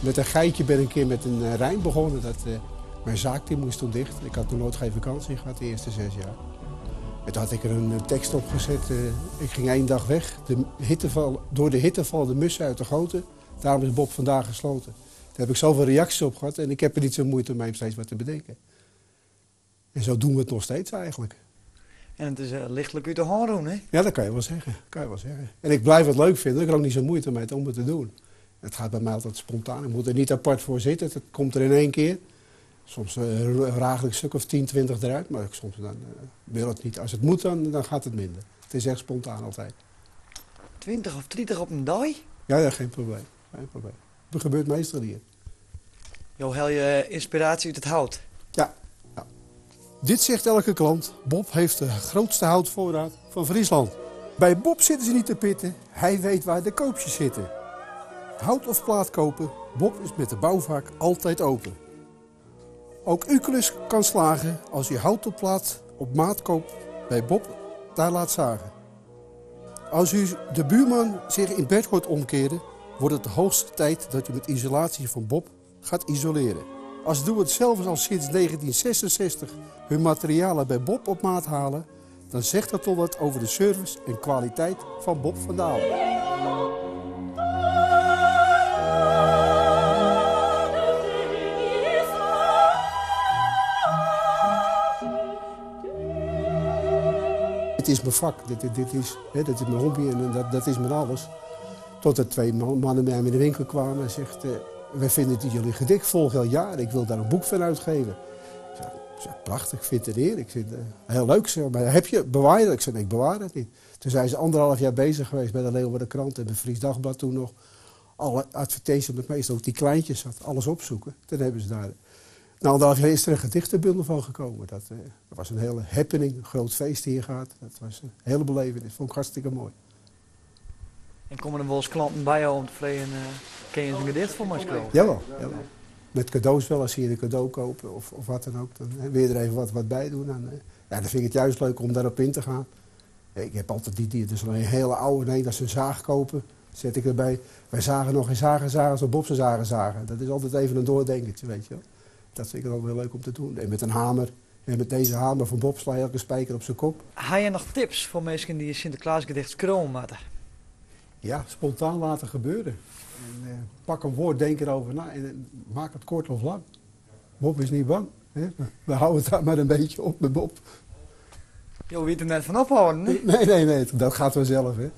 met een geitje ben ik een keer met een uh, rijm begonnen. Dat, uh, mijn zaak die moest toen dicht. Ik had toen nooit geen vakantie gehad de eerste zes jaar. En toen had ik er een tekst op gezet. Uh, ik ging één dag weg. De hitteval, door de hitte vallen de mussen uit de goten. Daarom is Bob vandaag gesloten. Daar heb ik zoveel reacties op gehad. En ik heb er niet zo moeite mee om steeds wat te bedenken. En zo doen we het nog steeds eigenlijk. En het is uh, lichtelijk uit de hand doen, hè? Ja, dat kan je wel zeggen. Kan je wel zeggen. En ik blijf het leuk vinden. Ik heb ook niet zo moeite mee om het te doen. Het gaat bij mij altijd spontaan. Ik moet er niet apart voor zitten. Het komt er in één keer. Soms uh, raag ik een stuk of 10, 20 eruit. Maar soms dan, uh, wil het niet. Als het moet, dan, dan gaat het minder. Het is echt spontaan altijd. 20 of 30 op een dag? Ja, ja geen probleem. Geen probleem. Dat gebeurt meestal hier. Jo, hel je inspiratie uit het hout? Ja. ja. Dit zegt elke klant. Bob heeft de grootste houtvoorraad van Friesland. Bij Bob zitten ze niet te pitten. Hij weet waar de koopjes zitten. Hout of plaat kopen, Bob is met de bouwvaak altijd open. Ook uw klus kan slagen als u hout of plaat op maat koopt bij Bob daar laat zagen. Als u de buurman zich in bed hoort omkeren, wordt het de hoogste tijd dat u met isolatie van Bob gaat isoleren. Als doe het zelfs al sinds 1966 hun materialen bij Bob op maat halen, dan zegt dat toch wat over de service en kwaliteit van Bob van Dalen. Dit is mijn vak, dit, dit, is, hè, dit is mijn hobby en dat, dat is mijn alles. Tot er twee mannen bij mij in de winkel kwamen en zegt... Uh, wij vinden dit jullie gedicht volg al jaren, ik wil daar een boek van uitgeven. Prachtig, ik vind het eer. Ik vind het heel leuk. Zeg, maar heb je bewaar Ik zei, ik bewaar het niet. Toen zijn ze anderhalf jaar bezig geweest bij de Leeuwarden Krant en bij Fries Dagblad toen nog. Alle advertenties, met meestal ook die kleintjes, had alles opzoeken. Toen hebben ze daar anderhalf jaar is er een gedichtenbundel van gekomen. Dat, uh, dat, was een hele happening, een groot feest hier gehad. Dat was een hele belevenis. Dat vond ik hartstikke mooi. En komen er wel eens klanten bij jou om te vragen, uh, ken je een gedicht voor mij schrijven? Jawel, jawel. Met cadeaus wel, als je een cadeau kopen of, of wat dan ook. Dan wil je er even wat, wat bij doen. Uh, ja, dan vind ik het juist leuk om daarop in te gaan. Ik heb altijd die, die dus een hele oude, nee, dat ze een zaag kopen, zet ik erbij. Wij zagen nog geen zagen zagen zoals Bob ze zagen zagen. Dat is altijd even een doordenkertje, weet je wel. Dat vind ik ook wel leuk om te doen. En met een hamer. En met deze hamer van Bob sla je elke spijker op zijn kop. Heb je nog tips voor mensen die Sinterklaasgedicht schroom maken? Ja, spontaan laten gebeuren. En, uh, pak een woord, denk erover na en maak het kort of lang. Bob is niet bang. Hè? We houden het daar maar een beetje op met Bob. Je weet er net van ophouden, hè? Nee, nee, nee, dat gaat vanzelf, hè.